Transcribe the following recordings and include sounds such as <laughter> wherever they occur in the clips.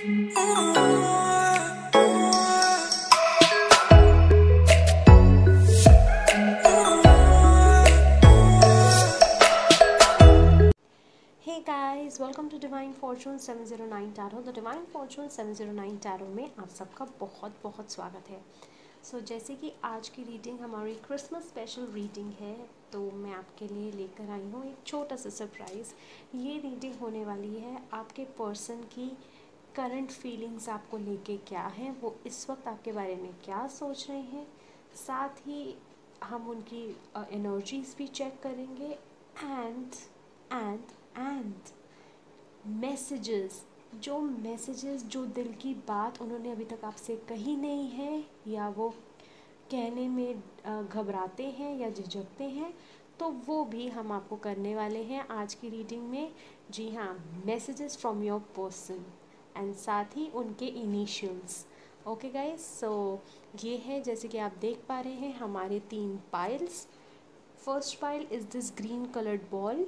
Welcome to Divine Fortune 709 Tarot. The Divine Fortune 709 Tarot में आप सबका बहुत बहुत स्वागत है सो so, जैसे कि आज की रीडिंग हमारी क्रिसमस स्पेशल रीडिंग है तो मैं आपके लिए लेकर आई हूँ एक छोटा सा सरप्राइज़ ये रीडिंग होने वाली है आपके पर्सन की करंट फीलिंग्स आपको लेके क्या हैं? वो इस वक्त आपके बारे में क्या सोच रहे हैं? साथ ही हम उनकी एनर्जीज भी चेक करेंगे। एंड एंड एंड मैसेजेस जो मैसेजेस जो दिल की बात उन्होंने अभी तक आपसे कही नहीं है, या वो कहने में घबराते हैं या झिझकते हैं तो वो भी हम आपको करने वाले हैं आज की रीडिंग में। जी हाँ messages from your person and साथ ही उनके इनिशियल्स ओके गाइस सो ये है, जैसे कि आप देख पा रहे हैं, हमारे तीन piles first pile is this green coloured ball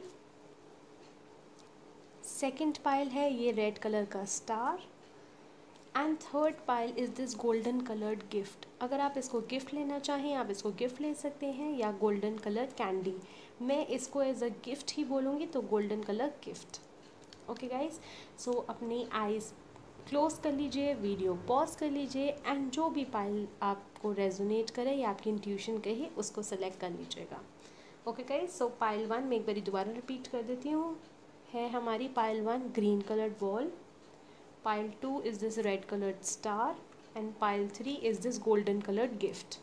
second pile है, ये रेड कलर का star and third pile is this golden coloured gift अगर आप इसको गिफ्ट लेना चाहें, आप इसको गिफ्ट ले सकते हैं, या गोल्डन कलर कैंडी मैं इसको एज अ गिफ्ट ही बोलूँगी तो golden colour gift okay guys so अपनी आइज़ क्लोज कर लीजिए, वीडियो पॉज कर लीजिए एंड जो भी पाइल आपको रेजोनेट करे या आपकी इंट्यूशन कहे, उसको सेलेक्ट कर लीजिएगा। Okay guys so pile one मैं एक बारी दोबारा रिपीट कर देती हूँ। है हमारी pile one green coloured ball pile two is this red coloured star and pile three is this golden coloured gift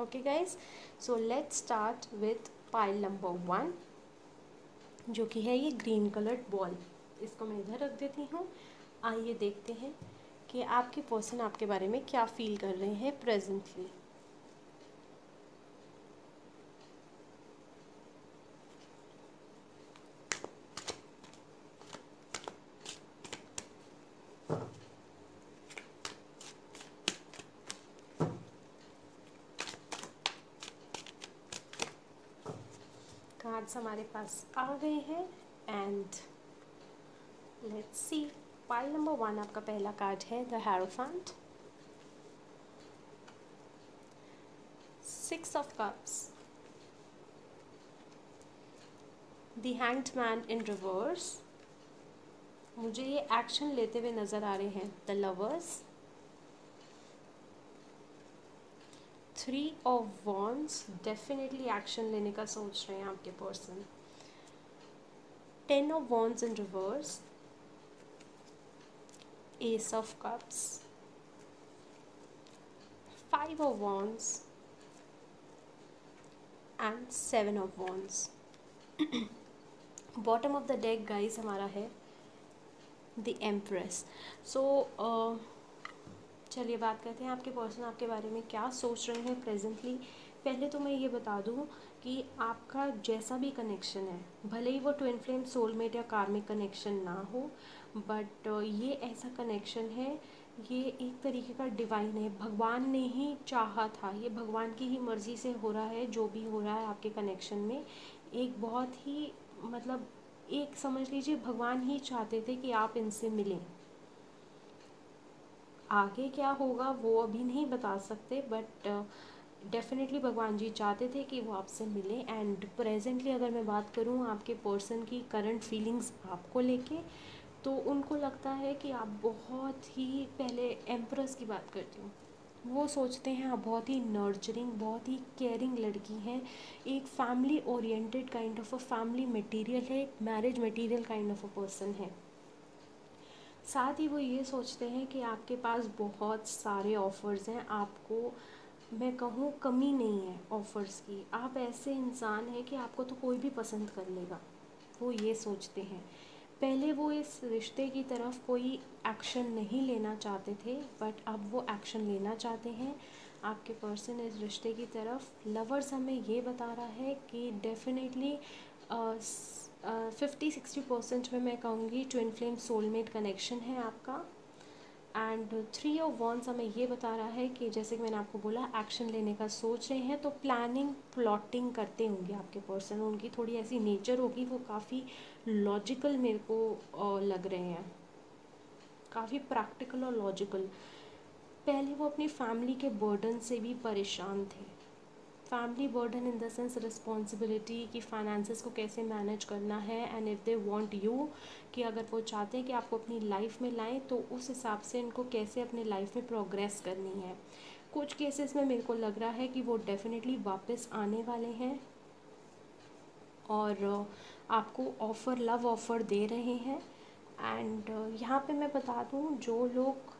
okay guys so let's start with pile number one जो कि है ये ग्रीन कलर्ड बॉल इसको मैं इधर रख देती हूँ। आइए देखते हैं कि आपके पर्सन आपके बारे में क्या फील कर रहे हैं प्रेजेंटली कार्ड्स हमारे पास आ गए हैं and let's see pile number one आपका पहला कार्ड है the hierophant six of cups the hand man in reverse मुझे ये एक्शन लेते हुए नज़र आ रहे हैं the lovers three of wands definitely action लेने का सोच रहे हैं आपके person ten of wands in reverse ace of cups five of wands and seven of wands bottom of the deck guys हमारा है द एम्प्रेस सो चलिए बात करते हैं आपके पर्सन आपके बारे में क्या सोच रहे हैं प्रेजेंटली पहले तो मैं ये बता दूँ कि आपका जैसा भी कनेक्शन है, भले ही वो ट्विन फ्लेम सोलमेट या कार्मिक कनेक्शन ना हो बट ये ऐसा कनेक्शन है, ये एक तरीके का डिवाइन है। भगवान ने ही चाहा था, ये भगवान की ही मर्ज़ी से हो रहा है, जो भी हो रहा है आपके कनेक्शन में। एक बहुत ही मतलब एक समझ लीजिए, भगवान ही चाहते थे कि आप इनसे मिलें। आगे क्या होगा वो अभी नहीं बता सकते बट डेफिनेटली भगवान जी चाहते थे कि वो आपसे मिले एंड प्रेजेंटली अगर मैं बात करूँ आपके पर्सन की करंट फीलिंग्स आपको लेके तो उनको लगता है कि आप बहुत ही पहले एम्प्रेस की बात करती हूँ। वो सोचते हैं आप बहुत ही नर्चरिंग बहुत ही केयरिंग लड़की हैं। एक family oriented kind of a family material है एक marriage material kind of a person है। साथ ही वो ये सोचते हैं कि आपके पास बहुत सारे ऑफ़र्स हैं, आपको मैं कहूँ, कमी नहीं है ऑफ़र्स की। आप ऐसे इंसान हैं कि आपको तो कोई भी पसंद कर लेगा। वो ये सोचते हैं। पहले वो इस रिश्ते की तरफ़ कोई एक्शन नहीं लेना चाहते थे बट अब वो एक्शन लेना चाहते हैं। आपके पर्सन इस रिश्ते की तरफ़ लवर्स हमें ये बता रहा है कि डेफिनेटली फिफ्टी सिक्सटी परसेंट में मैं कहूँगी ट्विन फ्लेम सोलमेट कनेक्शन है आपका। एंड थ्री ऑफ़ वॉन्स हमें ये बता रहा है कि जैसे कि मैंने आपको बोला एक्शन लेने का सोच रहे हैं तो प्लानिंग प्लॉटिंग करते होंगे आपके पर्सन उनकी थोड़ी ऐसी नेचर होगी, वो काफ़ी लॉजिकल मेरे को लग रहे हैं। काफ़ी प्रैक्टिकल और लॉजिकल पहले वो अपनी फैमिली के बर्डन से भी परेशान थे। Family burden in the sense responsibility कि फाइनेंसिस को कैसे मैनेज करना है and if they want you कि अगर वो चाहते हैं कि आपको अपनी लाइफ में लाएँ तो उस हिसाब से इनको कैसे अपनी लाइफ में प्रोग्रेस करनी है। कुछ केसेस में मेरे को लग रहा है कि वो डेफिनेटली वापस आने वाले हैं और आपको ऑफ़र लव ऑफ़र दे रहे हैं। एंड यहाँ पे मैं बता दूँ, जो लोग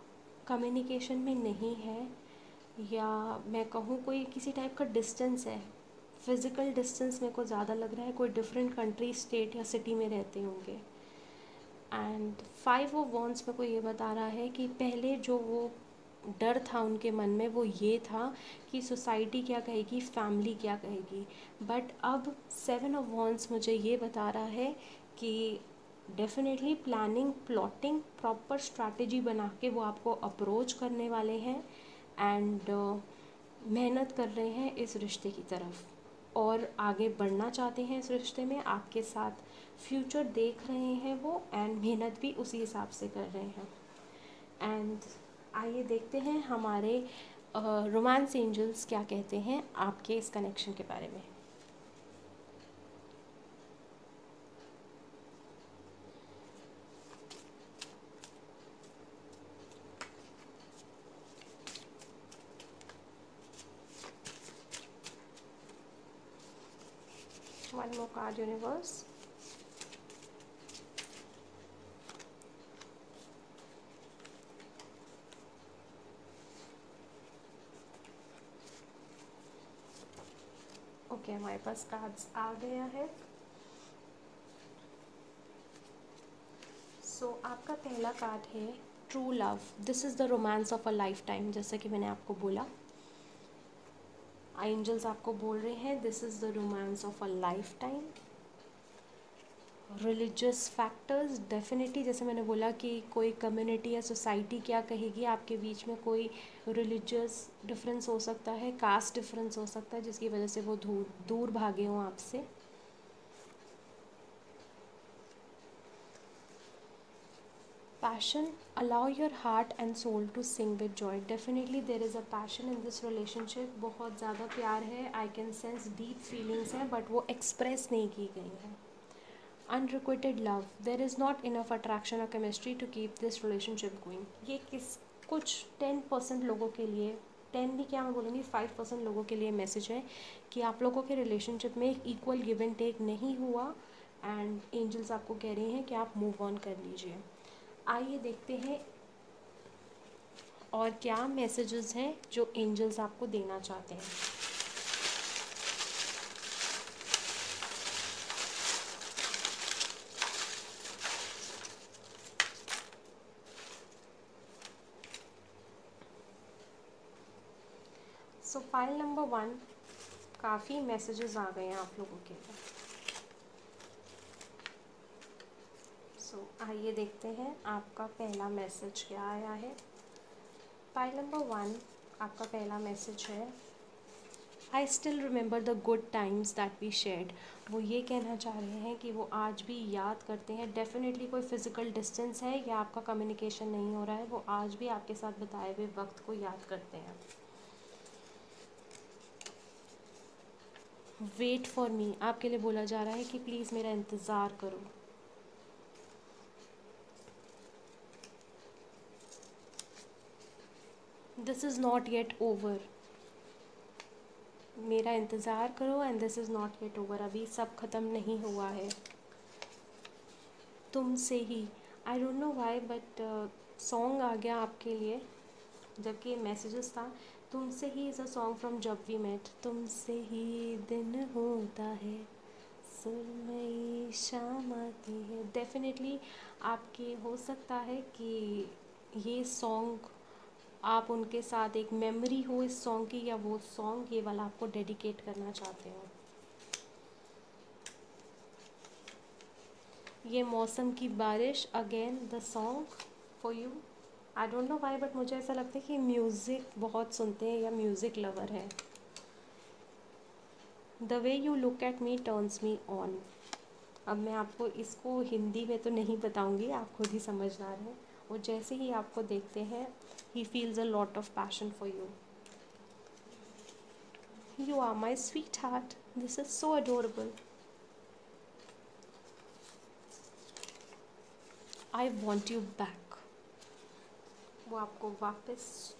कम्युनिकेशन में नहीं है या मैं कहूँ कोई किसी टाइप का डिस्टेंस है फ़िज़िकल डिस्टेंस मेरे को ज़्यादा लग रहा है, कोई डिफरेंट कंट्री स्टेट या सिटी में रहते होंगे। एंड फाइव ऑफ़ वॉन्स में को ये बता रहा है कि पहले जो वो डर था उनके मन में, वो ये था कि सोसाइटी क्या कहेगी फैमिली क्या कहेगी। बट अब सेवन ऑफ़ वॉन्स मुझे ये बता रहा है कि definitely planning plotting proper strategy बना के वो आपको अप्रोच करने वाले हैं। एंड uh, मेहनत कर रहे हैं इस रिश्ते की तरफ़। और आगे बढ़ना चाहते हैं इस रिश्ते में आपके साथ फ्यूचर देख रहे हैं वो एंड मेहनत भी उसी हिसाब से कर रहे हैं। एंड आइए देखते हैं हमारे रोमांस uh, एंजल्स क्या कहते हैं आपके इस कनेक्शन के बारे में। One more card universe okay okay, हमारे पास कार्ड्स आ गया है। सो so, आपका पहला कार्ड है true love this is the romance of a lifetime जैसा कि मैंने आपको बोला। एंजल्स आपको बोल रहे हैं this is the romance of a lifetime religious factors definitely जैसे मैंने बोला कि कोई कम्युनिटी या सोसाइटी क्या कहेगी, आपके बीच में कोई रिलीजियस डिफरेंस हो सकता है कास्ट डिफरेंस हो सकता है, जिसकी वजह से वो दूर दूर भागे हों आपसे। Passion allow your heart and soul to sing with joy definitely there is a passion in this relationship बहुत ज़्यादा प्यार है I can sense deep feelings है but वो express नहीं की गई है unrequited love there is not enough attraction or chemistry to keep this relationship going ये किस कुछ टेन परसेंट लोगों के लिए टेन भी क्या मैं बोलूँगी फाइव परसेंट लोगों के लिए मैसेज है कि आप लोगों के रिलेशनशिप में एक इक्वल गिव एंड टेक नहीं हुआ एंड एंजल्स आपको कह रही हैं कि आप मूव ऑन कर लीजिए आइए देखते हैं और क्या मैसेजेस हैं जो एंजल्स आपको देना चाहते हैं। सो फ़ाइल नंबर वन काफ़ी मैसेजेस आ गए हैं आप लोगों के लिए सो so, आइए देखते हैं आपका पहला मैसेज क्या आया है। फ़ाइल नंबर वन आपका पहला मैसेज है। I still remember the good times that we shared वो ये कहना चाह रहे हैं कि वो आज भी याद करते हैं। डेफिनेटली कोई फ़िज़िकल डिस्टेंस है या आपका कम्युनिकेशन नहीं हो रहा है, वो आज भी आपके साथ बताए हुए वक्त को याद करते हैं। वेट फॉर मी आपके लिए बोला जा रहा है कि प्लीज़ मेरा इंतज़ार करो। This is not yet over मेरा इंतज़ार करो and this is not yet over अभी सब ख़त्म नहीं हुआ है। तुमसे ही। I don't know why but song आ गया आपके लिए। जबकि मैसेजेस था। तुमसे ही is a song from Jab we met. तुमसे ही दिन होता है। सुरमई शाम आती है। डेफिनेटली आपके हो सकता है कि ये सॉन्ग आप उनके साथ एक मेमोरी हो इस सॉन्ग की या वो सॉन्ग ये वाला आपको डेडिकेट करना चाहते हो? ये मौसम की बारिश again the song for you I don't know why but मुझे ऐसा लगता है कि म्यूज़िक बहुत सुनते हैं या म्यूज़िक लवर है। The way you look at me turns me on अब मैं आपको इसको हिंदी में तो नहीं बताऊँगी, आप खुद ही समझदार हैं। और जैसे ही आपको देखते हैं feels a lot of passion for you you are my sweetheart this is so adorable I want you back वो आपको वापस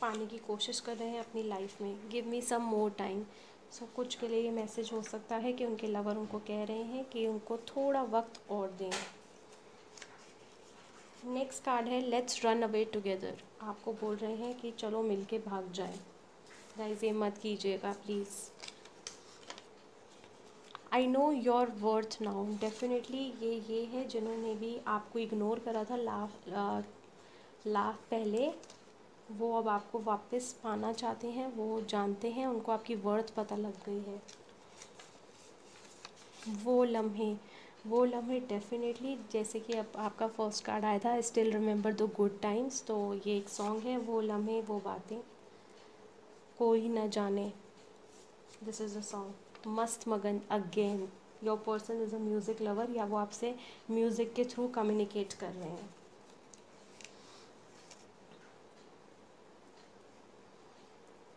पाने की कोशिश कर रहे हैं अपनी लाइफ में. Give me some more time so कुछ के लिए ये मैसेज हो सकता है कि उनके लवर उनको कह रहे हैं कि उनको थोड़ा वक्त और दें। नेक्स्ट कार्ड है लेट्स रन अवे टुगेदर आपको बोल रहे हैं कि चलो मिल के भाग जाए। गाइज़ ये मत कीजिएगा please I know your worth now definitely ये ये है, जिन्होंने भी आपको इग्नोर करा था लाफ लाफ पहले। वो अब आपको वापस पाना चाहते हैं, वो जानते हैं, उनको आपकी वर्थ पता लग गई है। वो लम्हे। वो लम्हे डेफिनेटली जैसे कि अब आपका फ़र्स्ट कार्ड आया था still remember the good times तो ये एक सॉन्ग है, वो लम्हे वो बातें कोई ना जाने. दिस इज़ अ सॉन्ग मस्त मगन again your person is a music lover या वो आपसे म्यूज़िक के थ्रू कम्युनिकेट कर रहे हैं.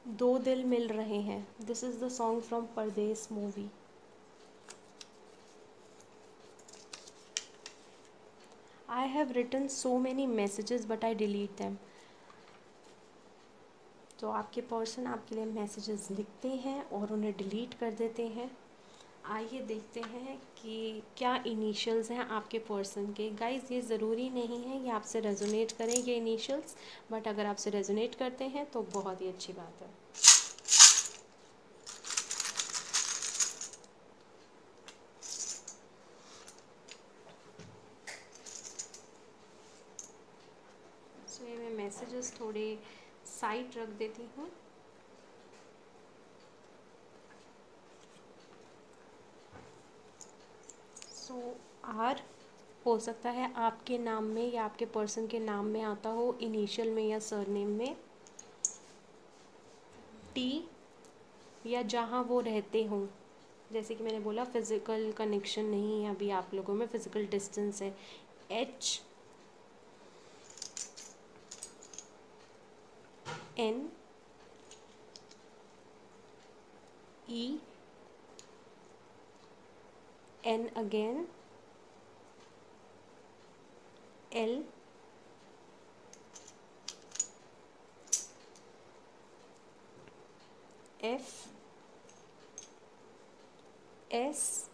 दो दिल मिल रहे हैं. This is the song from Pardes movie I have written so many messages but I delete them तो आपके पर्सन आपके लिए मैसेजेस लिखते हैं और उन्हें डिलीट कर देते हैं। आइए देखते हैं कि क्या इनिशियल्स हैं आपके पर्सन के। गाइस ये ज़रूरी नहीं है कि आपसे रेजोनेट करें ये इनिशियल्स बट अगर आपसे रेजोनेट करते हैं तो बहुत ही अच्छी बात है सो ये मैं मैसेजेस थोड़े साइड रख देती हूँ। सो आर हो सकता है आपके नाम में या आपके पर्सन के नाम में आता हो इनिशियल में या सरनेम में। टी या जहाँ वो रहते हों। जैसे कि मैंने बोला फ़िज़िकल कनेक्शन नहीं है अभी आप लोगों में फ़िज़िकल डिस्टेंस है। H N E N again L F S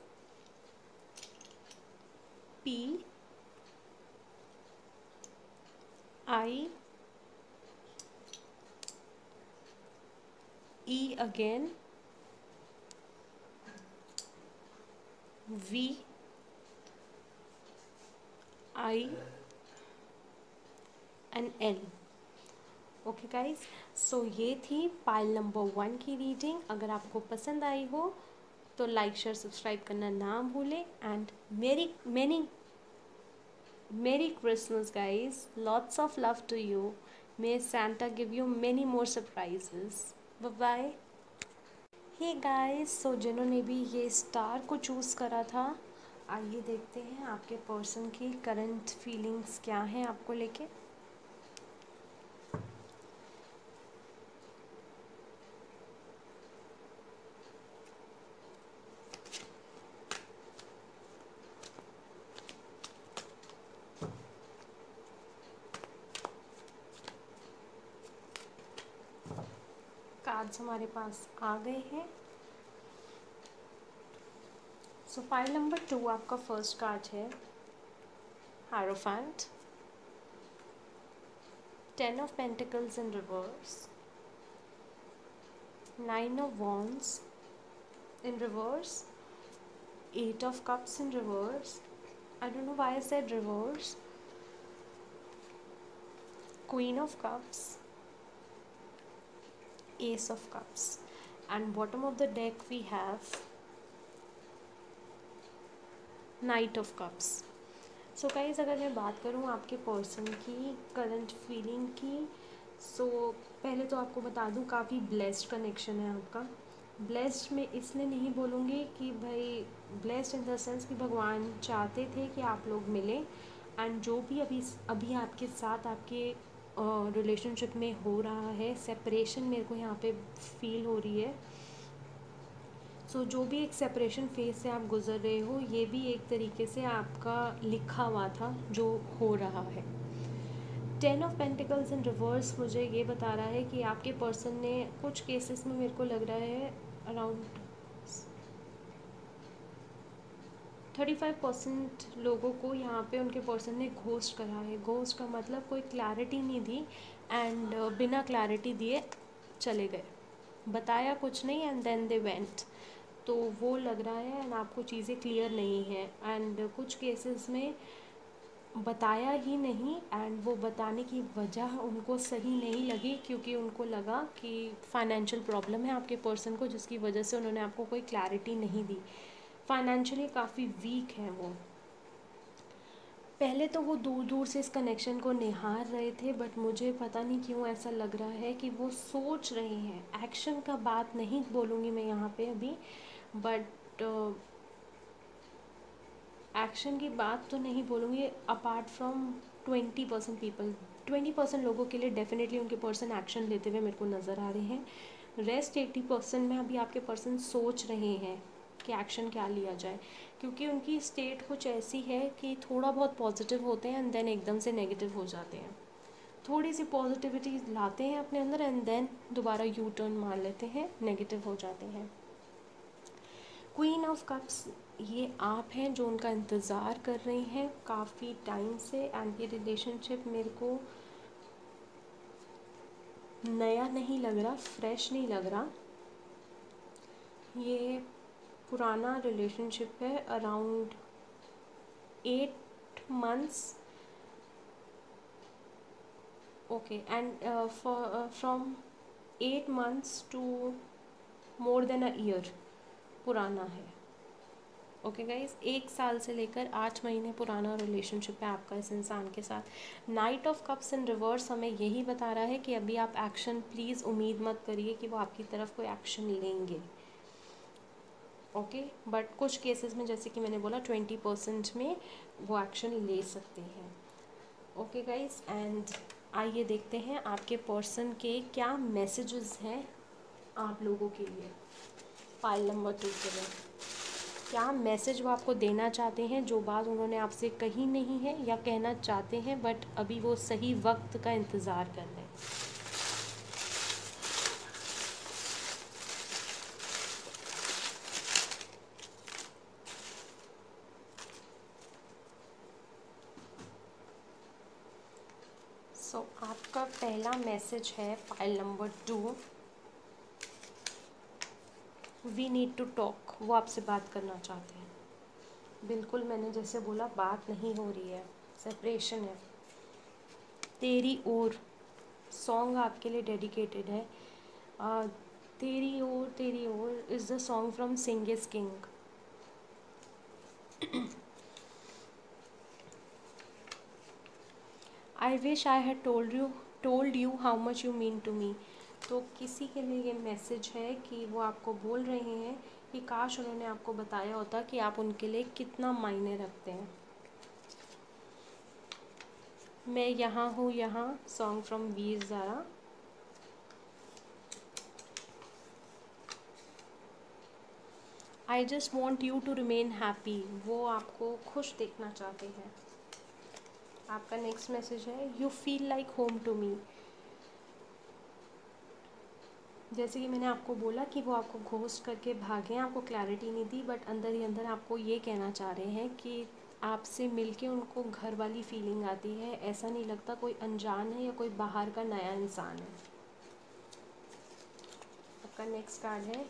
P I E again. V. I. And L okay guys so ये थी पाइल नंबर वन की रीडिंग अगर आपको पसंद आई हो तो लाइक शेयर सब्सक्राइब करना ना भूलें. And merry many merry Christmas guys lots of love to you may Santa give you many more surprises. Hi hey guys so जिन्होंने भी ये स्टार को चूज़ करा था, आइए देखते हैं आपके पर्सन की करंट फीलिंग्स क्या हैं आपको लेके। कार्ड्स हमारे पास आ गए हैं। सो फ़ाइल नंबर टू आपका फ़र्स्ट कार्ड है। Hierophant ten of pentacles in reverse nine of wands in reverse eight of cups in reverse I don't know I said reverse queen of cups. Ace of cups. And bottom of the deck we have knight of cups so guys अगर मैं बात करूँ आपके person की current feeling की सो so, पहले तो आपको बता दूँ काफ़ी ब्लेस्ड कनेक्शन है आपका। ब्लेस्ड में इसलिए नहीं बोलूँगी कि भाई ब्लेस्ड इन द सेंस कि भगवान चाहते थे कि आप लोग मिलें एंड जो भी अभी अभी आपके साथ आपके रिलेशनशिप में हो रहा है सेपरेशन मेरे को यहाँ पे फील हो रही है। सो so, जो भी एक सेपरेशन फ़ेज़ से आप गुज़र रहे हो ये भी एक तरीके से आपका लिखा हुआ था जो हो रहा है। Ten of pentacles in reverse मुझे ये बता रहा है कि आपके पर्सन ने कुछ केसेस में मेरे को लग रहा है अराउंड थर्टी फाइव परसेंट लोगों को यहाँ पे उनके पर्सन ने घोस्ट करा है। घोस्ट का मतलब कोई क्लैरिटी नहीं दी एंड uh, बिना क्लैरिटी दिए चले गए। बताया कुछ नहीं एंड देन दे वेंट तो वो लग रहा है एंड आपको चीज़ें क्लियर नहीं है। एंड कुछ केसेस में बताया ही नहीं एंड वो बताने की वजह उनको सही नहीं लगी क्योंकि उनको लगा कि फाइनेंशियल प्रॉब्लम है आपके पर्सन को जिसकी वजह से उन्होंने आपको कोई क्लैरिटी नहीं दी। फाइनेंशियली काफ़ी वीक हैं वो। पहले तो वो दूर दूर से इस कनेक्शन को निहार रहे थे बट मुझे पता नहीं क्यों ऐसा लग रहा है कि वो सोच रहे हैं। एक्शन का बात नहीं बोलूँगी मैं यहाँ पे अभी बट एक्शन uh, की बात तो नहीं बोलूँगी apart from twenty percent people twenty percent लोगों के लिए डेफिनेटली उनके पर्सन एक्शन लेते हुए मेरे को नज़र आ रहे हैं। रेस्ट एट्टी परसेंट में अभी आपके पर्सन सोच रहे हैं। कि एक्शन क्या लिया जाए? क्योंकि उनकी स्टेट कुछ ऐसी है कि थोड़ा बहुत पॉजिटिव होते हैं एंड देन एकदम से नेगेटिव हो जाते हैं। थोड़ी सी पॉजिटिविटी लाते हैं अपने अंदर एंड देन दोबारा यू टर्न मार लेते हैं नेगेटिव हो जाते हैं। क्वीन ऑफ़ कप्स ये आप हैं जो उनका इंतज़ार कर रही हैं काफ़ी टाइम से एंड ये रिलेशनशिप मेरे को नया नहीं लग रहा फ्रेश नहीं लग रहा। ये पुराना रिलेशनशिप है around eight months okay and from eight months to more than a year पुराना है. ओके okay गाइज़ एक साल से लेकर आठ महीने पुराना रिलेशनशिप है आपका इस इंसान के साथ. Knight of cups in reverse हमें यही बता रहा है कि अभी आप एक्शन प्लीज़ उम्मीद मत करिए कि वो आपकी तरफ़ कोई एक्शन लेंगे. ओके बट कुछ केसेस में जैसे कि मैंने बोला ट्वेंटी परसेंट में वो एक्शन ले सकते हैं। ओके गाइज़ एंड आइए देखते हैं आपके पर्सन के क्या मैसेजेस हैं आप लोगों के लिए। फ़ाइल नंबर टू के लिए। क्या मैसेज वो आपको देना चाहते हैं जो बात उन्होंने आपसे कही नहीं है या कहना चाहते हैं बट अभी वो सही वक्त का इंतज़ार कर रहे हैं सो so, आपका पहला मैसेज है file number two we need to talk वो आपसे बात करना चाहते हैं। बिल्कुल मैंने जैसे बोला बात नहीं हो रही है। सेपरेशन है। तेरी ओर सॉन्ग आपके लिए डेडिकेटेड है। आ, तेरी ओर तेरी ओर is the song from Singh is king I wish I had told you told you how much you mean to me तो किसी के लिए ये मैसेज है कि वो आपको बोल रहे हैं कि काश उन्होंने आपको बताया होता कि आप उनके लिए कितना मायने रखते हैं। मैं यहाँ हूँ, यहाँ song from Veer Zaara I just want you to remain happy वो आपको खुश देखना चाहते हैं। आपका नेक्स्ट मैसेज है you feel like home to me जैसे कि मैंने आपको बोला कि वो आपको घोस्ट करके भागे हैं, आपको क्लैरिटी नहीं दी बट अंदर ही अंदर आपको ये कहना चाह रहे हैं कि आपसे मिलके उनको घर वाली फीलिंग आती है। ऐसा नहीं लगता कोई अनजान है या कोई बाहर का नया इंसान है। आपका नेक्स्ट कार्ड है,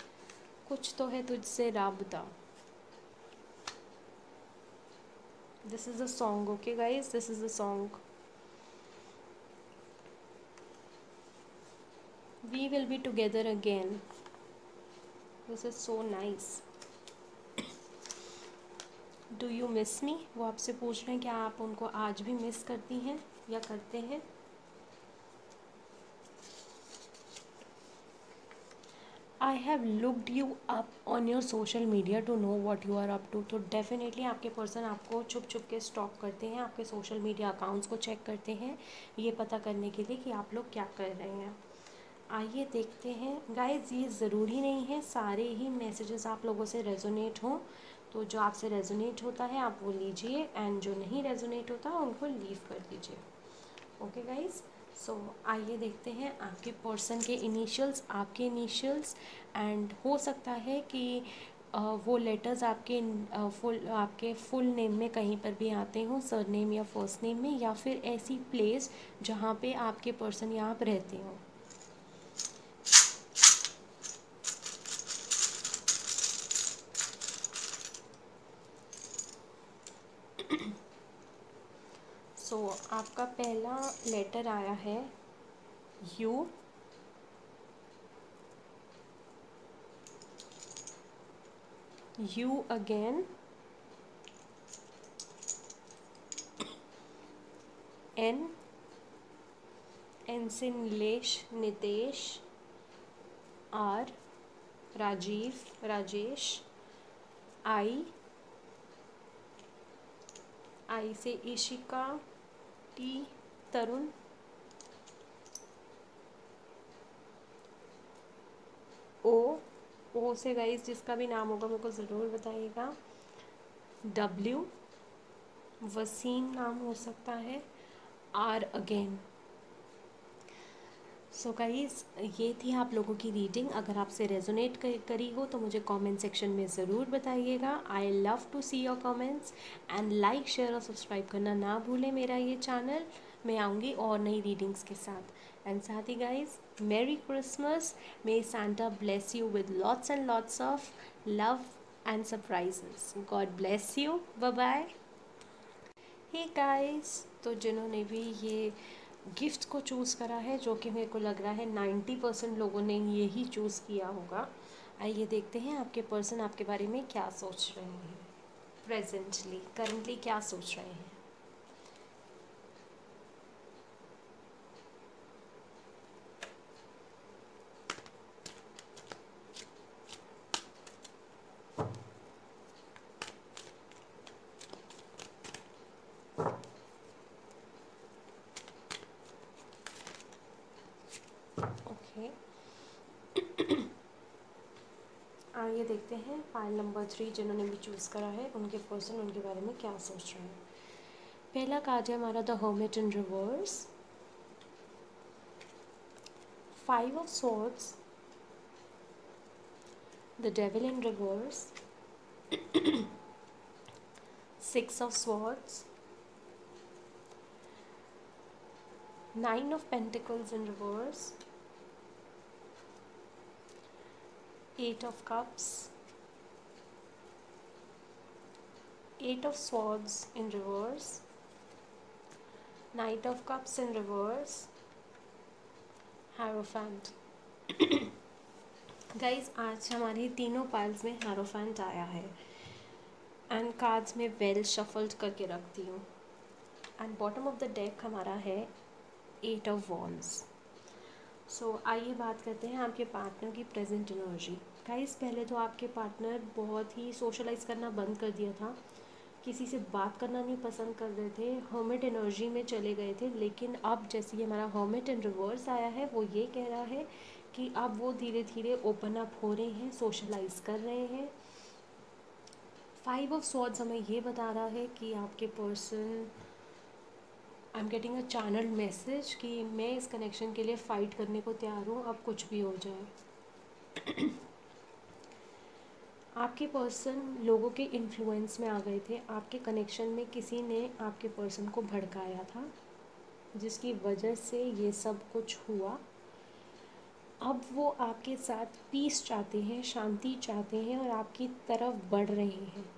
कुछ तो है तुझसे राबता। This is a song okay guys this is a song we will be together again. This is so nice. Do you miss me वो आपसे पूछ रहे हैं क्या आप उनको आज भी मिस करती हैं या करते हैं? I have looked you up on your social media to know what you are up to तो डेफिनेटली आपके पर्सन आपको छुप छुप के स्टॉक करते हैं, आपके सोशल मीडिया अकाउंट्स को चेक करते हैं, ये पता करने के लिए कि आप लोग क्या कर रहे हैं। आइए देखते हैं। गाइज़ ये ज़रूरी नहीं है, सारे ही मैसेजेस आप लोगों से रेजोनेट हों। तो जो आपसे रेजोनेट होता है, आप वो लीजिए एंड जो नहीं रेजोनेट होता, उनको लीव कर दीजिए। ओके गाइज़ सो so, आइए देखते हैं आपके पर्सन के इनिशियल्स आपके इनिशियल्स एंड हो सकता है कि वो लेटर्स आपके फुल आपके फुल नेम में कहीं पर भी आते हों सर नेम या फ़र्स्ट नेम में या फिर ऐसी प्लेस जहाँ पे आपके पर्सन या आप रहते हों। सो so, आपका पहला लेटर आया है U U again N N से Nilesh Nitesh R Rajiv Rajesh I I से इशिका टी तरुण। ओ ओ से गाइस जिसका भी नाम होगा मेरे को ज़रूर बताइएगा। डब्ल्यू वसीम नाम हो सकता है। R again so so guys ये थी आप लोगों की रीडिंग अगर आपसे रेजोनेट करी हो तो मुझे कमेंट सेक्शन में ज़रूर बताइएगा. I love to see your comments and like share और सब्सक्राइब करना ना भूलें मेरा ये चैनल मैं आऊँगी और नई रीडिंग्स के साथ. एंड साथ ही guys merry Christmas may Santa bless you with lots and lots of love and surprises God bless you bye hey guys तो जिन्होंने भी ये गिफ्ट को चूज़ करा है, जो कि मेरे को लग रहा है नाइन्टी परसेंट लोगों ने यही चूज़ किया होगा। आइए देखते हैं आपके पर्सन आपके बारे में क्या सोच रहे हैं। प्रेजेंटली, करंटली क्या सोच रहे हैं आइए देखते हैं। फ़ाइल नंबर थ्री जिन्होंने भी चूज़ करा है, उनके पर्सन उनके बारे में क्या सोच रहे हैं? पहला कार्ड है हमारा the hermit in reverse five of swords the devil in reverse six of swords nine of pentacles in reverse eight of cups. Eight of swords in reverse. Knight of cups in reverse. Hierophant. <coughs> Guys आज हमारी तीनों piles में hierophant आया है। And cards में well shuffled करके रखती हूँ। And bottom of the deck हमारा है एट ऑफ़ वॉन्स सो आइए बात करते हैं आपके पार्टनर की प्रेजेंट एनर्जी गाइस पहले तो आपके पार्टनर बहुत ही सोशलाइज करना बंद कर दिया था। किसी से बात करना नहीं पसंद कर रहे थे होमिट एनर्जी में चले गए थे, लेकिन अब जैसे ये हमारा होमिट एंड रिवर्स आया है, वो ये कह रहा है कि अब वो धीरे धीरे ओपन अप हो रहे हैं सोशलाइज कर रहे हैं। फाइव ऑफ़ सॉर्ड्स हमें ये बता रहा है कि आपके person I am getting a channel message कि मैं इस कनेक्शन के लिए फ़ाइट करने को तैयार हूँ, अब कुछ भी हो जाए। आपके पर्सन लोगों के इन्फ्लुएंस में आ गए थे। आपके कनेक्शन में किसी ने आपके पर्सन को भड़काया था, जिसकी वजह से ये सब कुछ हुआ। अब वो आपके साथ पीस चाहते हैं, शांति चाहते हैं और आपकी तरफ़ बढ़ रहे हैं।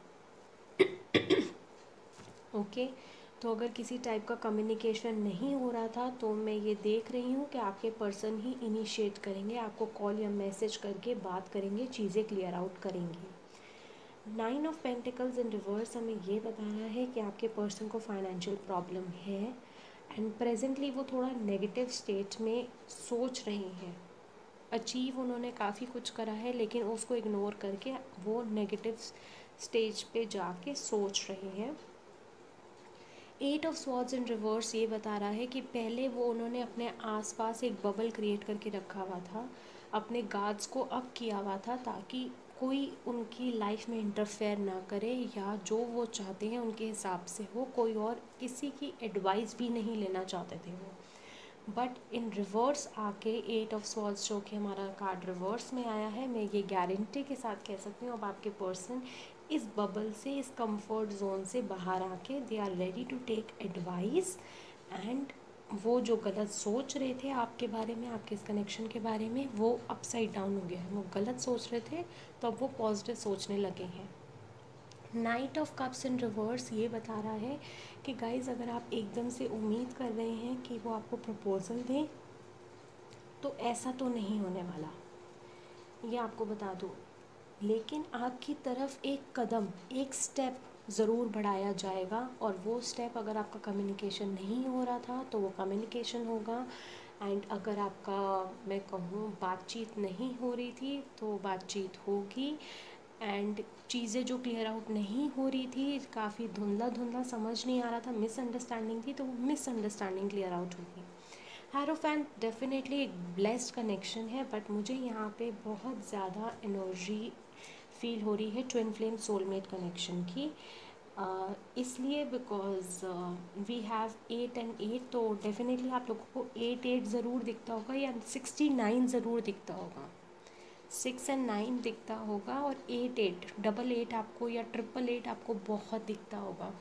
Okay <coughs> okay? तो अगर किसी टाइप का कम्युनिकेशन नहीं हो रहा था तो मैं ये देख रही हूँ कि आपके पर्सन ही इनिशिएट करेंगे, आपको कॉल या मैसेज करके बात करेंगे, चीज़ें क्लियर आउट करेंगे। Nine of pentacles in reverse हमें ये बता रहा है कि आपके पर्सन को फाइनेंशियल प्रॉब्लम है एंड प्रेजेंटली वो थोड़ा नेगेटिव स्टेट में सोच रहे हैं। अचीव उन्होंने काफ़ी कुछ करा है, लेकिन उसको इग्नोर करके वो नेगेटिव स्टेज पे जाके सोच रहे हैं। Eight of swords in reverse ये बता रहा है कि पहले वो उन्होंने अपने आसपास एक बबल क्रिएट करके रखा हुआ था, अपने गार्ड्स को अप किया हुआ था ताकि कोई उनकी लाइफ में इंटरफेयर ना करे या जो वो चाहते हैं उनके हिसाब से हो, कोई और किसी की एडवाइस भी नहीं लेना चाहते थे वो। बट इन रिवर्स आके एट ऑफ़ सॉल्स जो कि हमारा कार्ड रिवर्स में आया है, मैं ये गारंटी के साथ कह सकती हूँ, अब आपके पर्सन इस बबल से, इस कंफर्ट जोन से बाहर आके they are ready to take advice and वो जो गलत सोच रहे थे आपके बारे में, आपके इस कनेक्शन के बारे में, वो अपसाइड डाउन हो गया है। वो गलत सोच रहे थे तो अब वो पॉजिटिव सोचने लगे हैं। Knight of cups in reverse ये बता रहा है कि गाइज़ अगर आप एकदम से उम्मीद कर रहे हैं कि वो आपको प्रपोज़ल दें तो ऐसा तो नहीं होने वाला। ये आपको बता दूँ लेकिन आपकी तरफ़ एक कदम, एक स्टेप ज़रूर बढ़ाया जाएगा और वो स्टेप अगर आपका कम्युनिकेशन नहीं हो रहा था तो वो कम्युनिकेशन होगा। एंड अगर आपका, मैं कहूँ, बातचीत नहीं हो रही थी तो बातचीत होगी। एंड चीज़ें जो क्लियर आउट नहीं हो रही थी, काफ़ी धुंधला धुंधला समझ नहीं आ रहा था मिसअंडरस्टैंडिंग थी तो वो मिसअंडरस्टैंडिंग क्लियर आउट होगी। हैरोफैन डेफिनेटली एक ब्लेस्ड कनेक्शन है बट मुझे यहाँ पे बहुत ज़्यादा एनर्जी फील हो रही है ट्विन फ्लेम सोलमेट कनेक्शन की। इसलिए because we have eight and eight तो डेफिनेटली आप लोगों को एट एट ज़रूर दिखता होगा या सिक्सटी नाइन ज़रूर दिखता होगा। सिक्स एंड नाइन दिखता होगा और एट एट डबल एट आपको या ट्रिपल एट आपको बहुत दिखता होगा।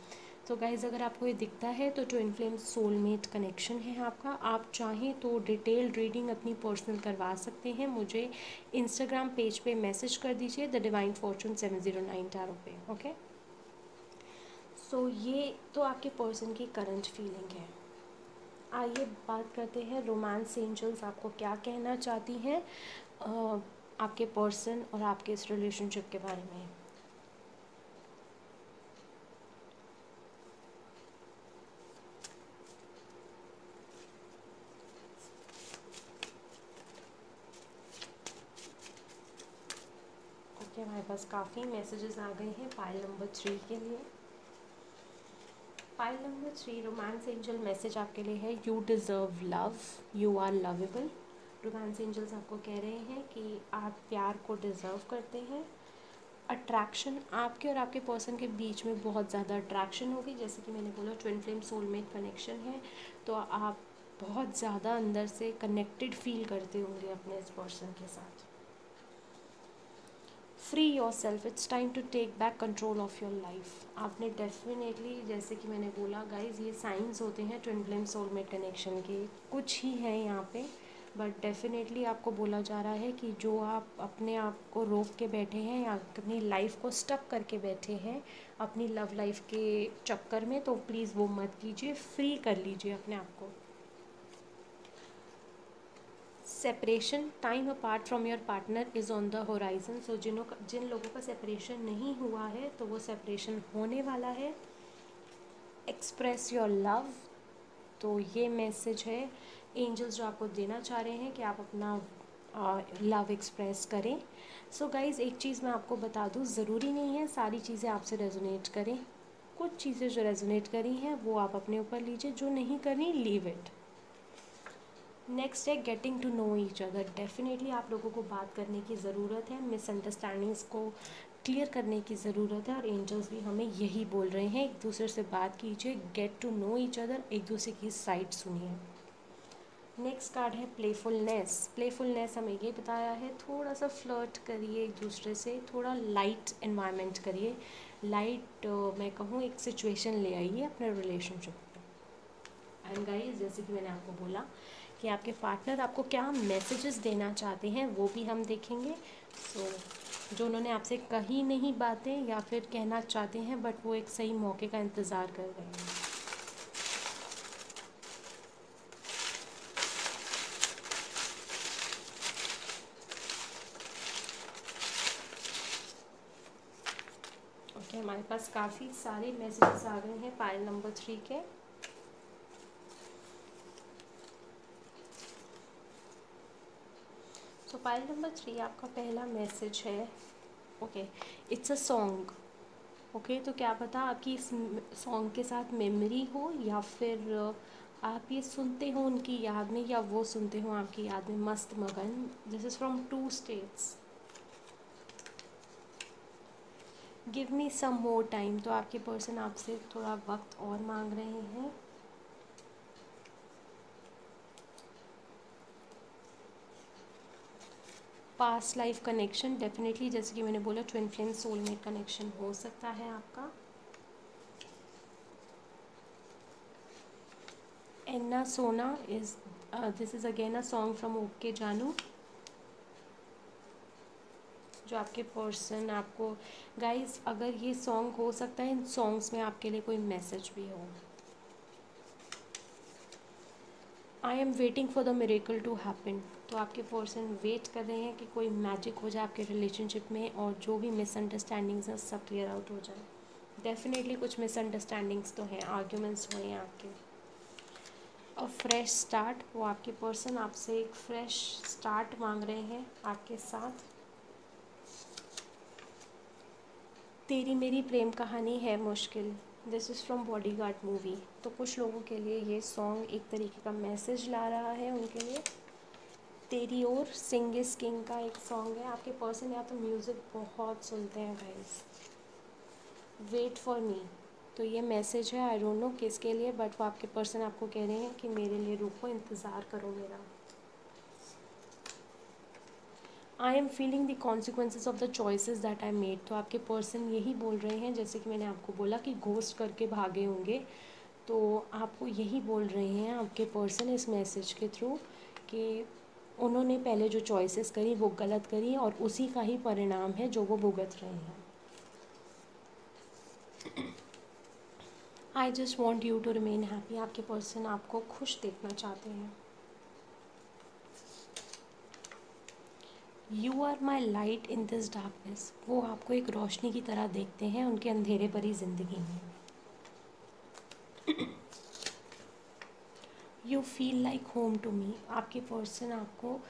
तो गाइज़ अगर आपको ये दिखता है तो ट्विन फ्लेम सोलमेट कनेक्शन है आपका। आप चाहें तो डिटेल्ड रीडिंग अपनी पर्सनल करवा सकते हैं। मुझे इंस्टाग्राम पेज पे मैसेज कर दीजिए the divine fortune seven zero nine tarot पे ओके सो ये तो आपके पर्सन की करंट फीलिंग है। आइए बात करते हैं रोमांस एंजल्स आपको क्या कहना चाहती हैं आपके पर्सन और आपके इस रिलेशनशिप के बारे में कि हमारे पास काफ़ी मैसेजेस आ गए हैं पाइल नंबर थ्री के लिए। Pile number three romance angel message आपके लिए है you deserve love you are lovable romance angels आपको कह रहे हैं कि आप प्यार को डिज़र्व करते हैं। अट्रैक्शन आपके और आपके पर्सन के बीच में बहुत ज़्यादा अट्रैक्शन होगी। जैसे कि मैंने बोला ट्विन फ्लेम सोलमेट कनेक्शन है तो आप बहुत ज़्यादा अंदर से कनेक्टेड फील करते होंगे अपने इस पर्सन के साथ। Free yourself it's time to take back control of your life आपने डेफिनेटली जैसे कि मैंने बोला गाइज़ ये साइंस होते हैं ट्विन फ्लेम सोलमेट कनेक्शन के। कुछ ही हैं यहाँ पे बट डेफिनेटली आपको बोला जा रहा है कि जो आप अपने आप को रोक के बैठे हैं या अपनी लाइफ को स्टक करके बैठे हैं, अपनी लव लाइफ के चक्कर में तो प्लीज़ वो मत कीजिए फ्री कर लीजिए अपने आप को। Separation time apart from your partner is on the horizon so जिनों का जिन लोगों का सेपरेशन नहीं हुआ है तो वो सेपरेशन होने वाला है. एक्सप्रेस योर लव तो ये मैसेज है. एंजल्स जो आपको देना चाह रहे हैं कि आप अपना लव एक्सप्रेस करें. सो so गाइज़ एक चीज़ मैं आपको बता दूँ, ज़रूरी नहीं है सारी चीज़ें आपसे रेजोनेट करें. कुछ चीज़ें जो रेजोनेट करी हैं, वो आप अपने ऊपर लीजिए. जो नहीं करी लीव इट नेक्स्ट है getting to know each other definitely आप लोगों को बात करने की ज़रूरत है मिसअंडरस्टैंडिंग्स को क्लियर करने की ज़रूरत है और एंजल्स भी हमें यही बोल रहे हैं, एक दूसरे से बात कीजिए get to know each other एक दूसरे की साइड सुनिए। नेक्स्ट कार्ड है प्लेफुलनेस प्लेफुलनेस हमें ये बताया है थोड़ा सा फ्लर्ट करिए एक दूसरे से, थोड़ा लाइट इन्वायरमेंट करिए। लाइट मैं कहूँ, एक सिचुएशन ले आइए अपने रिलेशनशिप एंड गाइस जैसे कि मैंने आपको बोला कि आपके पार्टनर आपको क्या मैसेजेस देना चाहते हैं वो भी हम देखेंगे। सो so, जो उन्होंने आपसे कही नहीं बातें या फिर कहना चाहते हैं बट वो एक सही मौके का इंतज़ार कर रहे हैं। ओके okay, हमारे पास काफ़ी सारे मैसेजेस आ गए हैं पायल नंबर थ्री के। सो पाइल नंबर थ्री आपका पहला मैसेज है। Okay it's a song okay तो क्या पता आपकी इस सॉन्ग के साथ मेमोरी हो या फिर आप ये सुनते हो उनकी याद में या वो सुनते हो आपकी याद में मस्त मगन। This is from two states give me some more time तो आपके पर्सन आपसे थोड़ा वक्त और मांग रहे हैं। पास लाइफ कनेक्शन डेफिनेटली जैसे कि मैंने बोला ट्विन फ्लेम सोलमेट कनेक्शन हो सकता है आपका। एन्ना सोना is this is again a song from okay Jaanu, जो आपके पर्सन आपको गाइस अगर ये सॉन्ग हो सकता है, इन सॉन्ग्स में आपके लिए कोई मैसेज भी हो। I am waiting for the miracle to happen तो आपके पर्सन वेट कर रहे हैं कि कोई मैजिक हो जाए आपके रिलेशनशिप में और जो भी मिसअंडरस्टैंडिंग्स हैं सब क्लियर आउट हो जाए। डेफिनेटली कुछ मिसअंडरस्टैंडिंग्स तो हैं आर्ग्यूमेंट्स हुए हैं आपके। और फ्रेश स्टार्ट वो आपके पर्सन आपसे एक फ्रेश स्टार्ट मांग रहे हैं आपके साथ। तेरी मेरी प्रेम कहानी है मुश्किल। This is from bodyguard movie तो कुछ लोगों के लिए ये सॉन्ग एक तरीके का मैसेज ला रहा है उनके लिए। तेरी ओर सिंग इज़ किंग का एक सॉन्ग है। आपके पर्सन या तो म्यूज़िक बहुत सुनते हैं गाइस वेट फॉर मी तो ये मैसेज है आई डोंट नो किसके लिए बट वो आपके पर्सन आपको कह रहे हैं कि मेरे लिए रुको, इंतज़ार करो मेरा। I am feeling the consequences of the choices that I made तो आपके पर्सन यही बोल रहे हैं, जैसे कि मैंने आपको बोला कि घोस्ट करके भागे होंगे। तो आपको यही बोल रहे हैं आपके पर्सन इस मैसेज के थ्रू कि उन्होंने पहले जो चॉइसेस करी, वो गलत करी और उसी का ही परिणाम है जो वो भुगत रहे हैं। I just want you to remain happy आपके पर्सन आपको खुश देखना चाहते हैं। You are my light in this darkness वो आपको एक रोशनी की तरह देखते हैं, उनके अंधेरे भरी ज़िंदगी में you feel like home to me आपके पर्सन आपको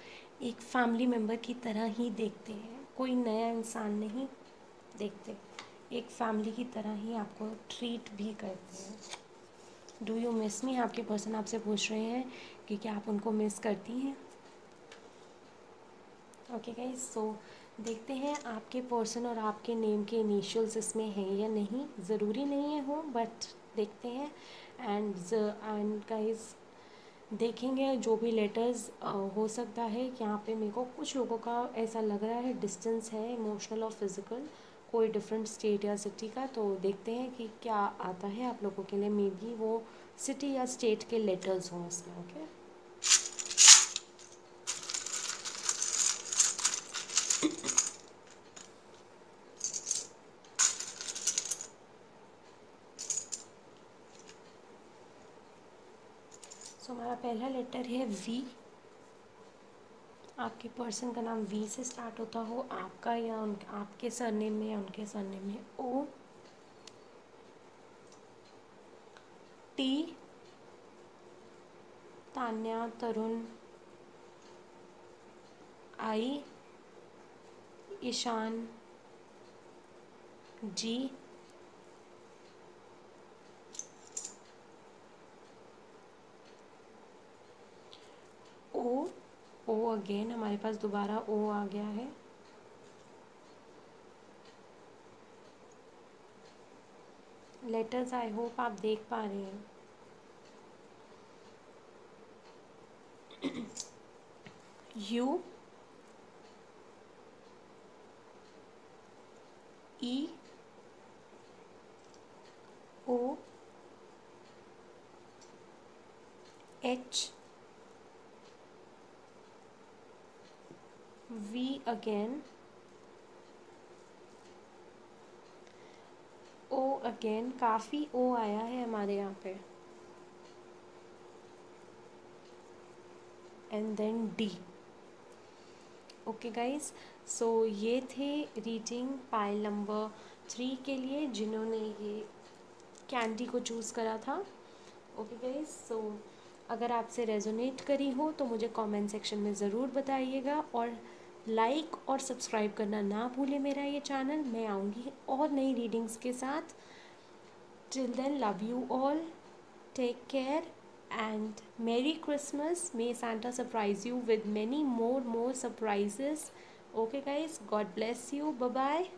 एक फैमिली मेंबर की तरह ही देखते हैं। कोई नया इंसान नहीं देखते। एक फैमिली की तरह ही आपको ट्रीट भी करते हैं। डू यू मिस मी आपके पर्सन आपसे पूछ रहे हैं कि क्या आप उनको मिस करती हैं? ओके गाइज़ सो देखते हैं आपके पर्सन और आपके नेम के इनिशियल्स इसमें हैं या नहीं। ज़रूरी नहीं है हो बट देखते हैं। एंड एंड गाइज़ देखेंगे, जो भी लेटर्स हो सकता है यहाँ पे मेरे को कुछ लोगों का ऐसा लग रहा है डिस्टेंस है इमोशनल और फ़िज़िकल कोई डिफरेंट स्टेट या सिटी का तो देखते हैं कि क्या आता है आप लोगों के लिए मे बी वो सिटी या स्टेट के लेटर्स हों इसमें ओके सो हमारा पहला लेटर है वी आपके पर्सन का नाम वी से स्टार्ट होता हो, आपका या उन, आपके सरनेम में या उनके सरनेम में O T Tanya, Tarun I Ishan G O O again हमारे पास दोबारा ओ आ गया है। लेटर्स आई होप आप देख पा रहे हैं। U E O H V again. O again काफ़ी ओ आया है हमारे यहाँ पे. And then D okay guys so ये थे रीडिंग पाइल नंबर थ्री के लिए जिन्होंने ये कैंडी को चूज़ करा था. ओके गाइस सो अगर आपसे रेजोनेट करी हो तो मुझे कमेंट सेक्शन में ज़रूर बताइएगा और लाइक और सब्सक्राइब करना ना भूलें मेरा ये चैनल मैं आऊँगी और नई रीडिंग्स के साथ till then love you all take care and merry christmas may santa surprise you with many more more surprises okay guys god bless you bye bye